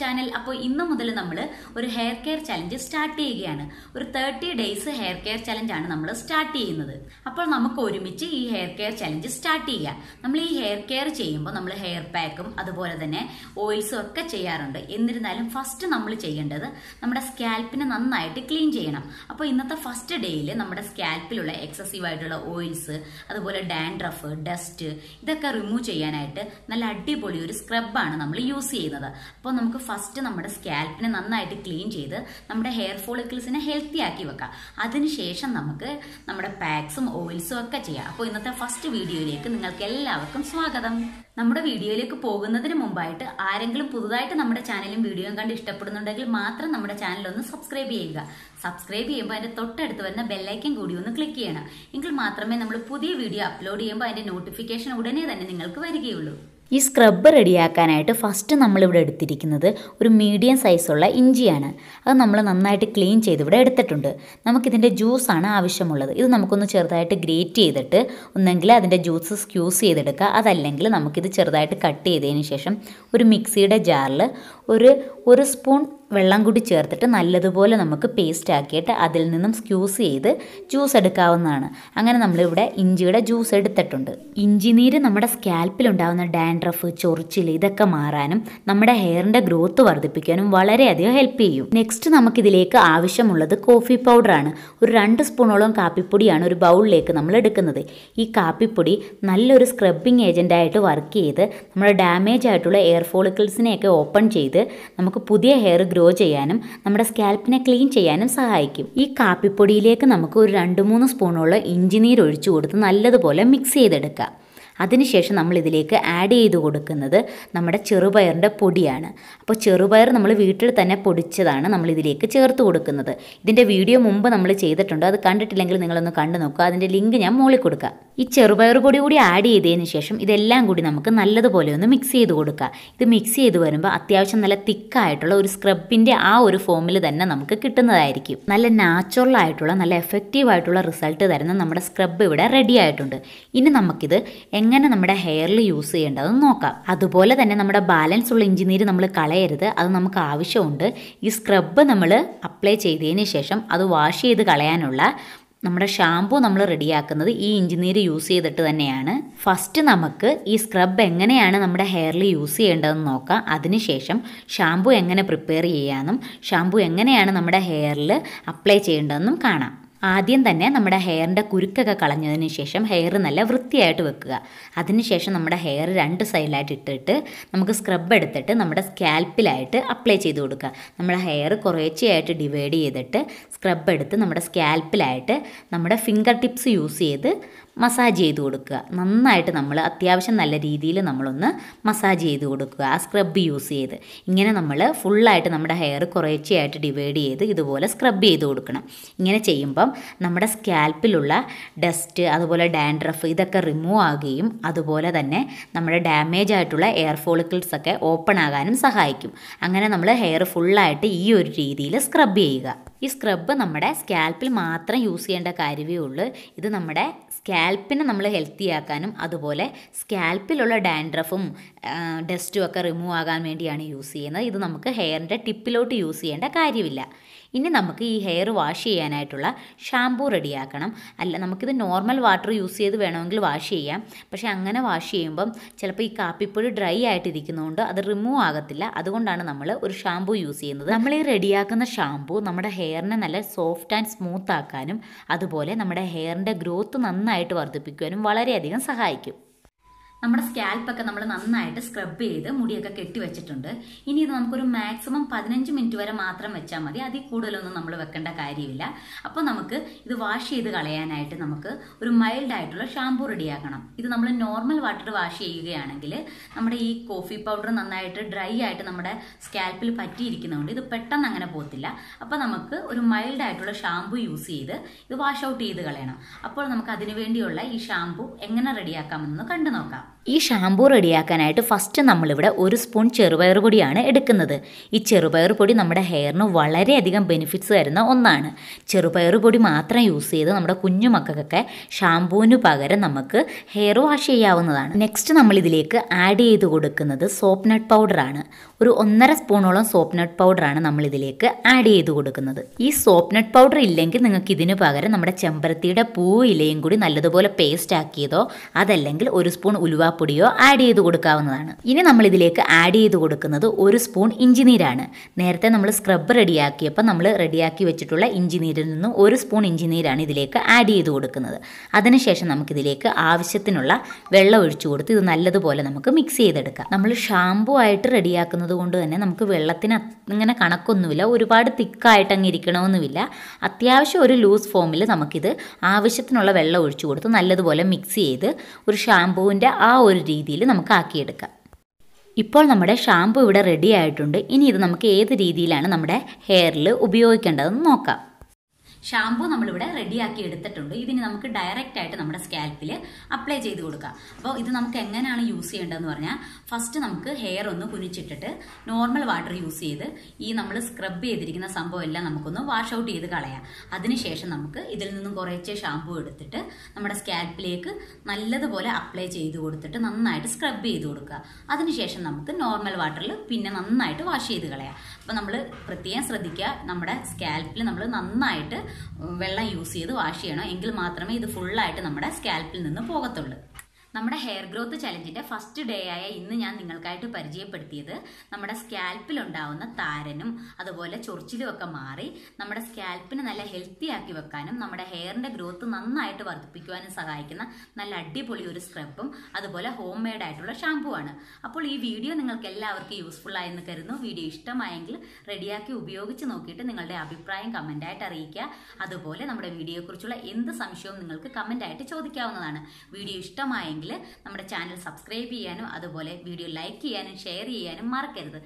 Channel അപ്പോൾ ഇന്ന് മുതൽ നമ്മൾ ഒരു ഹെയർ കെയർ ചലഞ്ച് സ്റ്റാർട്ട് ചെയ്യുകയാണ്. ഒരു thirty days hair care challenge ആണ് നമ്മൾ സ്റ്റാർട്ട് ചെയ്യുന്നത്. അപ്പോൾ നമുക്ക് ഒരുമിച്ച് ഈ ഹെയർ കെയർ ചലഞ്ച് സ്റ്റാർട്ട് ചെയ്യാം. നമ്മൾ ഈ ഹെയർ കെയർ ചെയ്യുമ്പോൾ നമ്മൾ ഹെയർ പാക്കും അതുപോലെ തന്നെ ഓയിൽസും ഒക്കെ ചെയ്യാറുണ്ട്. എന്നിരുന്നാലും ഫസ്റ്റ് നമ്മൾ ചെയ്യേണ്ടത് നമ്മുടെ സ്കാൽപ്പിനെ നന്നായിട്ട് ക്ലീൻ ചെയ്യണം. അപ്പോൾ ഇന്നത്തെ ഫസ്റ്റ് ഡേയിൽ നമ്മുടെ സ്കാൽപ്പിലുള്ള എക്സസീവ് ആയിട്ടുള്ള ഓയിൽസ് അതുപോലെ ഡാൻഡ്രഫ് ഡസ്റ്റ് ഇതൊക്കെ റിമൂവ് ചെയ്യാനായിട്ട് നല്ല അടിപൊളി ഒരു സ്ക്രബാണ് നമ്മൾ യൂസ് ചെയ്യുന്നത്. അപ്പോൾ നമുക്ക് ഫസ്റ്റ് നമ്മുടെ സ്കാൽപ്പിനെ നന്നായിട്ട് ക്ലീൻ ചെയ്ത് നമ്മുടെ ഹെയർ ഫോളിക്കിൾസിനെ ഹെൽത്തി ആക്കി വെക്കാം. അതിനുശേഷം നമുക്ക് നമ്മുടെ പാക്സും ഓയിൽസും ഒക്കെ ചെയ്യാം. അപ്പോൾ ഇന്നത്തെ ഫസ്റ്റ് വീഡിയോയിലേക്ക് നിങ്ങൾക്ക് എല്ലാവർക്കും സ്വാഗതം. നമ്മുടെ വീഡിയോയിലേക്ക് പോകുന്നതിന് മുമ്പായിട്ട് ആരെങ്കിലും പുതുതായിട്ട് നമ്മുടെ ചാനലും വീഡിയോയും കണ്ട് ഇഷ്ടപ്പെടുന്നുണ്ടെങ്കിൽ മാത്രം നമ്മുടെ ചാനൽ ഒന്ന് സബ്സ്ക്രൈബ് ചെയ്യുക. സബ്സ്ക്രൈബ് ചെയ്യുമ്പോൾ അതിന്റെ തൊട്ടടുത്ത് വരുന്ന ബെല്ലൈക്കൻ കൂടി ഒന്ന് ക്ലിക്ക് ചെയ്യണം. എങ്കിൽ മാത്രമേ നമ്മൾ പുതിയ വീഡിയോ അപ്ലോഡ് ചെയ്യുമ്പോൾ അതിന്റെ നോട്ടിഫിക്കേഷൻ ഉടനെ തന്നെ നിങ്ങൾക്ക് വരികയുള്ളൂ. ഈ സ്ക്രബ്ബ് റെഡിയാക്കാനായിട്ട് ഫസ്റ്റ് നമ്മളിവിടെ എടുത്തിരിക്കുന്നത് ഒരു മീഡിയം സൈസുള്ള ഇഞ്ചിയാണ്. അത് നമ്മൾ നന്നായിട്ട് ക്ലീൻ ചെയ്ത് ഇവിടെ എടുത്തിട്ടുണ്ട്. നമുക്കിതിന്റെ ജ്യൂസാണ് ആവശ്യമുള്ളത്. ഇത് നമുക്കൊന്ന് ചെറുതായിട്ട് ഗ്രേറ്റ് ചെയ്തിട്ട് ഒന്നെങ്കിൽ അതിന്റെ ജ്യൂസ് സ്ക്യൂസ് ചെയ്തെടുക്കുക. അതല്ലെങ്കിൽ നമുക്കിത് ചെറുതായിട്ട് കട്ട് ചെയ്തതിന് ശേഷം ഒരു മിക്സിയുടെ ജാറിൽ ഒരു ഒരു സ്പൂൺ വെള്ളം കൂടി ചേർത്തിട്ട് നല്ലതുപോലെ നമുക്ക് പേസ്റ്റ് ആക്കിയിട്ട് അതിൽ നിന്നും സ്ക്യൂസ് ചെയ്ത് ജ്യൂസ് എടുക്കാവുന്നതാണ്. അങ്ങനെ നമ്മളിവിടെ ഇഞ്ചിയുടെ ജ്യൂസ് എടുത്തിട്ടുണ്ട്. ഇഞ്ചി നീര് നമ്മുടെ സ്കാൽപ്പിലുണ്ടാകുന്ന ഡാൻഡ്രഫ് ചൊറിച്ചിൽ ഇതൊക്കെ മാറാനും നമ്മുടെ ഹെയറിന്റെ ഗ്രോത്ത് വർദ്ധിപ്പിക്കാനും വളരെയധികം ഹെൽപ്പ് ചെയ്യും. നെക്സ്റ്റ് നമുക്കിതിലേക്ക് ആവശ്യമുള്ളത് കോഫി പൗഡറാണ് ഒരു രണ്ട് സ്പൂണോളം കാപ്പിപ്പൊടിയാണ് ഒരു ബൗളിലേക്ക് നമ്മൾ എടുക്കുന്നത്. ഈ കാപ്പിപ്പൊടി നല്ലൊരു സ്ക്രബിങ് ഏജന്റായിട്ട് വർക്ക് ചെയ്ത് നമ്മുടെ ഡാമേജ് ആയിട്ടുള്ള എയർ ഫോളിക്കിൾസിനെയൊക്കെ ഓപ്പൺ ചെയ്ത് നമുക്ക് പുതിയ ഹെയർ ഗ്രോ ചെയ്യാനും നമ്മുടെ സ്കാൽപ്പിനെ ക്ലീൻ ചെയ്യാനും സഹായിക്കും. ഈ കാപ്പിപ്പൊടിയിലേക്ക് നമുക്ക് ഒരു രണ്ട് മൂന്ന് സ്പൂണുള്ള ഇഞ്ചി നീര് ഒഴിച്ചു കൊടുത്ത് നല്ലതുപോലെ മിക്സ് ചെയ്തെടുക്കാം. അതിനുശേഷം നമ്മൾ ഇതിലേക്ക് ആഡ് ചെയ്ത് കൊടുക്കുന്നത് നമ്മുടെ ചെറുപയറിന്റെ പൊടിയാണ്. അപ്പോൾ ചെറുപയർ നമ്മൾ വീട്ടിൽ തന്നെ പൊടിച്ചതാണ് നമ്മൾ ഇതിലേക്ക് ചേർത്ത് കൊടുക്കുന്നത്. ഇതിന്റെ വീഡിയോ മുമ്പ് നമ്മൾ ചെയ്തിട്ടുണ്ട്. അത് കണ്ടിട്ടില്ലെങ്കിൽ നിങ്ങളൊന്ന് കണ്ടു നോക്കുക. അതിന്റെ ലിങ്ക് ഞാൻ മുകളിൽ കൊടുക്കാം. ഈ ചെറുപയർ പൊടി കൂടി ആഡ് ചെയ്തതിന് ശേഷം ഇതെല്ലാം കൂടി നമുക്ക് നല്ലതുപോലെ ഒന്ന് മിക്സ് ചെയ്ത് കൊടുക്കുക ഇത് മിക്സ് ചെയ്ത് വരുമ്പോൾ അത്യാവശ്യം നല്ല തിക്കായിട്ടുള്ള ഒരു സ്ക്രബിന്റെ ആ ഒരു ഫോമിൽ തന്നെ നമുക്ക് കിട്ടുന്നതായിരിക്കും. നല്ല നാച്ചുറൽ ആയിട്ടുള്ള നല്ല എഫക്റ്റീവ് ആയിട്ടുള്ള റിസൾട്ട് തരുന്ന നമ്മുടെ സ്ക്രബ് ഇവിടെ റെഡി ആയിട്ടുണ്ട്. ഇനി നമുക്കിത് എങ്ങനെ നമ്മുടെ ഹെയറിൽ യൂസ് ചെയ്യേണ്ടതെന്ന് നോക്കാം. അതുപോലെ തന്നെ നമ്മുടെ ബാലൻസ് ഉള്ള ഇഞ്ചിനീര് നമ്മൾ കളയരുത്. അത് നമുക്ക് ആവശ്യമുണ്ട്. ഈ സ്ക്രബ്ബ് നമ്മൾ അപ്ലൈ ചെയ്തതിന് ശേഷം അത് വാഷ് ചെയ്ത് കളയാനുള്ള നമ്മുടെ ഷാമ്പൂ നമ്മൾ റെഡിയാക്കുന്നത് ഈ ഇഞ്ചിനീര് യൂസ് ചെയ്തിട്ട് തന്നെയാണ്. ഫസ്റ്റ് നമുക്ക് ഈ സ്ക്രബ് എങ്ങനെയാണ് നമ്മുടെ ഹെയറിൽ യൂസ് ചെയ്യേണ്ടതെന്ന് നോക്കാം. അതിനുശേഷം ഷാമ്പൂ എങ്ങനെ പ്രിപ്പയർ ചെയ്യാമെന്നും ഷാമ്പൂ എങ്ങനെയാണ് നമ്മുടെ ഹെയറിൽ അപ്ലൈ ചെയ്യേണ്ടതെന്നും കാണാം. ആദ്യം തന്നെ നമ്മുടെ ഹെയറിന്റെ കുരുക്കൊക്കെ കളഞ്ഞതിന് ശേഷം ഹെയർ നല്ല വൃത്തിയായിട്ട് വെക്കുക. അതിനുശേഷം നമ്മുടെ ഹെയർ രണ്ട് സൈഡിലായിട്ട് ഇട്ടിട്ട് നമുക്ക് സ്ക്രബ് എടുത്തിട്ട് നമ്മുടെ സ്കാൽപ്പിലായിട്ട് അപ്ലൈ ചെയ്ത് കൊടുക്കുക. നമ്മുടെ ഹെയർ കുറേച്ചയായിട്ട് ഡിവൈഡ് ചെയ്തിട്ട് സ്ക്രബ് എടുത്ത് നമ്മുടെ സ്കാൽപ്പിലായിട്ട് നമ്മുടെ ഫിംഗർ ടിപ്സ് യൂസ് ചെയ്ത് മസാജ് ചെയ്ത് കൊടുക്കുക. നന്നായിട്ട് നമ്മൾ അത്യാവശ്യം നല്ല രീതിയിൽ നമ്മളൊന്ന് മസാജ് ചെയ്ത് കൊടുക്കുക. ആ സ്ക്രബ് യൂസ് ചെയ്ത്. ഇങ്ങനെ നമ്മൾ ഫുള്ളായിട്ട് നമ്മുടെ ഹെയർ കുറേശ്ശെയായിട്ട് ഡിവൈഡ് ചെയ്ത് ഇതുപോലെ സ്ക്രബ് ചെയ്ത് കൊടുക്കണം. ഇങ്ങനെ ചെയ്യുമ്പം നമ്മുടെ സ്കാൽപ്പിലുള്ള ഡസ്റ്റ് അതുപോലെ ഡാൻഡ്രഫ് ഇതൊക്കെ റിമൂവ് ആകുകയും അതുപോലെ തന്നെ നമ്മുടെ ഡാമേജ് ആയിട്ടുള്ള എയർ ഫോളിക്കിൾസ് ഒക്കെ ഓപ്പൺ ആകാനും സഹായിക്കും. അങ്ങനെ നമ്മൾ ഹെയർ ഫുള്ളായിട്ട് ഈ ഒരു രീതിയിൽ സ്ക്രബ് ചെയ്യുക. ഈ സ്ക്രബ് നമ്മുടെ സ്കാൽപ്പിൽ മാത്രം യൂസ് ചെയ്യേണ്ട കാര്യമേ ഉള്ളൂ. ഇത് നമ്മുടെ സ്കാൽപ്പിനെ നമ്മൾ ഹെൽത്തി ആക്കാനും അതുപോലെ സ്കാൽപ്പിലുള്ള ഡാൻഡ്രഫും ഡസ്റ്റും ഒക്കെ റിമൂവ് ആകാൻ വേണ്ടിയാണ് യൂസ് ചെയ്യുന്നത്. ഇത് നമുക്ക് ഹെയറിന്റെ ടിപ്പിലോട്ട് യൂസ് ചെയ്യേണ്ട കാര്യമില്ല. ഇനി നമുക്ക് ഈ ഹെയർ വാഷ് ചെയ്യാനായിട്ടുള്ള ഷാമ്പൂ റെഡിയാക്കണം അല്ല നമുക്കിത് നോർമൽ വാട്ടർ യൂസ് ചെയ്ത് വേണമെങ്കിൽ വാഷ് ചെയ്യാം. പക്ഷേ അങ്ങനെ വാഷ് ചെയ്യുമ്പം ചിലപ്പോൾ ഈ കാപ്പിപ്പൊടി ഡ്രൈ ആയിട്ടിരിക്കുന്നതുകൊണ്ട് അത് റിമൂവ് ആകത്തില്ല. അതുകൊണ്ടാണ് നമ്മൾ ഒരു ഷാമ്പൂ യൂസ് ചെയ്യുന്നത്. നമ്മൾ ഈ റെഡിയാക്കുന്ന ഷാമ്പൂ നമ്മുടെ ഹെയറിനെ നല്ല സോഫ്റ്റ് ആൻഡ് സ്മൂത്ത് ആക്കാനും അതുപോലെ നമ്മുടെ ഹെയറിന്റെ ഗ്രോത്ത് നന്നായിട്ട് വർദ്ധിപ്പിക്കുവാനും വളരെയധികം സഹായിക്കും. നമ്മുടെ സ്കാൽപ്പൊക്കെ നമ്മൾ നന്നായിട്ട് സ്ക്രബ് ചെയ്ത് മുടിയൊക്കെ കെട്ടി വെച്ചിട്ടുണ്ട്. ഇനി ഇത് നമുക്കൊരു മാക്സിമം പതിനഞ്ച് മിനിറ്റ് വരെ മാത്രം വെച്ചാൽ മതി. അതിൽ കൂടുതലൊന്നും നമ്മൾ വെക്കേണ്ട കാര്യമില്ല. അപ്പോൾ നമുക്ക് ഇത് വാഷ് ചെയ്ത് കളയാനായിട്ട് നമുക്ക് ഒരു മൈൽഡ് ആയിട്ടുള്ള ഷാമ്പൂ റെഡിയാക്കണം ഇത് നമ്മൾ നോർമൽ വാട്ടർ വാഷ് ചെയ്യുകയാണെങ്കിൽ നമ്മുടെ ഈ കോഫി പൗഡർ നന്നായിട്ട് ഡ്രൈ ആയിട്ട് നമ്മുടെ സ്കാൽപ്പിൽ പറ്റിയിരിക്കുന്നതുകൊണ്ട് ഇത് പെട്ടെന്ന് അങ്ങനെ പോകത്തില്ല. അപ്പോൾ നമുക്ക് ഒരു മൈൽഡ് ആയിട്ടുള്ള ഷാമ്പൂ യൂസ് ചെയ്ത് ഇത് വാഷ് ഔട്ട് ചെയ്ത് കളയണം. അപ്പോൾ നമുക്ക് അതിനു വേണ്ടിയുള്ള ഈ ഷാമ്പൂ എങ്ങനെ റെഡിയാക്കാമെന്ന് കണ്ടു നോക്കാം. ഈ ഷാമ്പൂ റെഡിയാക്കാനായിട്ട് ഫസ്റ്റ് നമ്മളിവിടെ ഒരു സ്പൂൺ ചെറുപയർ പൊടിയാണ് എടുക്കുന്നത്. ഈ ചെറുപയർ പൊടി നമ്മുടെ ഹെയറിന് വളരെയധികം ബെനിഫിറ്റ്സ് തരുന്ന ഒന്നാണ്. ചെറുപയർ പൊടി മാത്രം യൂസ് ചെയ്ത് നമ്മുടെ കുഞ്ഞു മക്കൾക്കൊക്കെ ഷാമ്പൂവിന് പകരം നമുക്ക് ഹെയർ വാഷ് ചെയ്യാവുന്നതാണ്. നെക്സ്റ്റ് നമ്മളിതിലേക്ക് ആഡ് ചെയ്ത് കൊടുക്കുന്നത് സോപ്പ് നട്ട് പൗഡറാണ് ഒരു ഒന്നര സ്പൂണോളം സോപ്പ് നട്ട് പൗഡറാണ് നമ്മളിതിലേക്ക് ആഡ് ചെയ്ത് കൊടുക്കുന്നത്. ഈ സോപ്പ് നട്ട് പൗഡർ ഇല്ലെങ്കിൽ നിങ്ങൾക്ക് ഇതിന് പകരം നമ്മുടെ ചെമ്പരത്തിയുടെ പൂ ഇലയും കൂടി നല്ലതുപോലെ പേസ്റ്റ് ആക്കിയതോ അതല്ലെങ്കിൽ ഒരു സ്പൂൺ ഉലുവാപ്പൊടിയോ ആഡ് ചെയ്ത് കൊടുക്കാവുന്നതാണ്. ഇനി നമ്മൾ ഇതിലേക്ക് ആഡ് ചെയ്ത് കൊടുക്കുന്നത് ഒരു സ്പൂൺ ഇഞ്ചിനീരാണ് നേരത്തെ നമ്മൾ സ്ക്രബ് റെഡിയാക്കിയപ്പോൾ നമ്മൾ റെഡിയാക്കി വെച്ചിട്ടുള്ള ഇഞ്ചിനീരിൽ നിന്ന് ഒരു സ്പൂൺ ഇഞ്ചിനീരാണ് ഇതിലേക്ക് ആഡ് ചെയ്ത് കൊടുക്കുന്നത്. അതിനുശേഷം നമുക്കിതിലേക്ക് ആവശ്യത്തിനുള്ള വെള്ളം ഒഴിച്ചു കൊടുത്ത് ഇത് നല്ലതുപോലെ നമുക്ക് മിക്സ് ചെയ്തെടുക്കാം. നമ്മൾ ഷാമ്പു ആയിട്ട് റെഡിയാക്കുന്നത് കൊണ്ട് തന്നെ നമുക്ക് വെള്ളത്തിന് ഇങ്ങനെ കണക്കൊന്നുമില്ല. ഒരുപാട് തിക്കായിട്ട് അങ്ങ് ഇരിക്കണമെന്നുമില്ല. അത്യാവശ്യം ഒരു ലൂസ് ഫോമിൽ നമുക്കിത് ആവശ്യത്തിനുള്ള വെള്ളം ഒഴിച്ചു കൊടുത്ത് നല്ലതുപോലെ മിക്സ് ചെയ്ത് ഒരു ഷാമ്പൂവിന്റെ ആ ഒരു രീതിയിൽ നമുക്ക് ആക്കിയെടുക്കാം. ഇപ്പോൾ നമ്മുടെ ഷാമ്പു ഇവിടെ റെഡി ആയിട്ടുണ്ട്. ഇനി ഇത് നമുക്ക് ഏത് രീതിയിലാണ് നമ്മുടെ ഹെയറിൽ ഉപയോഗിക്കേണ്ടതെന്ന് നോക്കാം. ഷാമ്പു നമ്മളിവിടെ റെഡിയാക്കി എടുത്തിട്ടുണ്ട്. ഇതിന് നമുക്ക് ഡയറക്റ്റ് ആയിട്ട് നമ്മുടെ സ്കാൽപ്പിൽ അപ്ലൈ ചെയ്ത് കൊടുക്കാം. അപ്പോൾ ഇത് നമുക്ക് എങ്ങനെയാണ് യൂസ് ചെയ്യേണ്ടതെന്ന് പറഞ്ഞാൽ ഫസ്റ്റ് നമുക്ക് ഹെയർ ഒന്ന് കുനിച്ചിട്ടിട്ട് നോർമൽ വാട്ടർ യൂസ് ചെയ്ത് ഈ നമ്മൾ സ്ക്രബ് ചെയ്തിരിക്കുന്ന സംഭവം എല്ലാം നമുക്കൊന്ന് വാഷ് ഔട്ട് ചെയ്ത് കളയാം. അതിനുശേഷം നമുക്ക് ഇതിൽ നിന്നും കുറേശ്ശെ ഷാമ്പു എടുത്തിട്ട് നമ്മുടെ സ്കാൽപ്പിലേക്ക് നല്ലതുപോലെ അപ്ലൈ ചെയ്ത് കൊടുത്തിട്ട് നന്നായിട്ട് സ്ക്രബ് ചെയ്ത് കൊടുക്കുക. അതിനുശേഷം നമുക്ക് നോർമൽ വാട്ടറിൽ പിന്നെ നന്നായിട്ട് വാഷ് ചെയ്ത് കളയാം. അപ്പോൾ നമ്മൾ പ്രത്യേകം ശ്രദ്ധിക്കുക നമ്മുടെ സ്കാൽപ്പിൽ നമ്മൾ നന്നായിട്ട് വെള്ളം യൂസ് ചെയ്ത് വാഷ് ചെയ്യണം. എങ്കിൽ മാത്രമേ ഇത് ഫുള്ളായിട്ട് നമ്മുടെ സ്കാൽപ്പിൽ നിന്ന് പോകത്തുള്ളൂ. നമ്മുടെ ഹെയർ ഗ്രോത്ത് ചലഞ്ചിന്റെ ഫസ്റ്റ് ഡേ ആയ ഇന്ന് ഞാൻ നിങ്ങൾക്കായിട്ട് പരിചയപ്പെടുത്തിയത് നമ്മുടെ സ്കാൽപ്പിൽ ഉണ്ടാവുന്ന താരനും അതുപോലെ ചൊറിച്ചിലും ഒക്കെ മാറി നമ്മുടെ സ്കാൽപ്പിനെ നല്ല ഹെൽത്തി ആക്കി വെക്കാനും നമ്മുടെ ഹെയറിന്റെ ഗ്രോത്ത് നന്നായിട്ട് വർദ്ധിപ്പിക്കുവാനും സഹായിക്കുന്ന നല്ല അടിപൊളി ഒരു സ്ക്രബും അതുപോലെ ഹോം മെയ്ഡ് ആയിട്ടുള്ള ഷാമ്പൂ ആണ്. അപ്പോൾ ഈ വീഡിയോ നിങ്ങൾക്ക് എല്ലാവർക്കും യൂസ്ഫുൾ ആയെന്ന് കരുതുന്നു. വീഡിയോ ഇഷ്ടമായെങ്കിൽ റെഡിയാക്കി ഉപയോഗിച്ച് നോക്കിയിട്ട് നിങ്ങളുടെ അഭിപ്രായം കമന്റായിട്ട് അറിയിക്കുക. അതുപോലെ നമ്മുടെ വീഡിയോയെക്കുറിച്ചുള്ള എന്ത് സംശയവും നിങ്ങൾക്ക് കമന്റായിട്ട് ചോദിക്കാവുന്നതാണ്. വീഡിയോ ഇഷ്ടമായെങ്കിൽ നമ്മുടെ ചാനൽ സബ്സ്ക്രൈബ് ചെയ്യാനും അതുപോലെ വീഡിയോ ലൈക്ക് ചെയ്യാനും ഷെയർ ചെയ്യാനും മറക്കരുത്.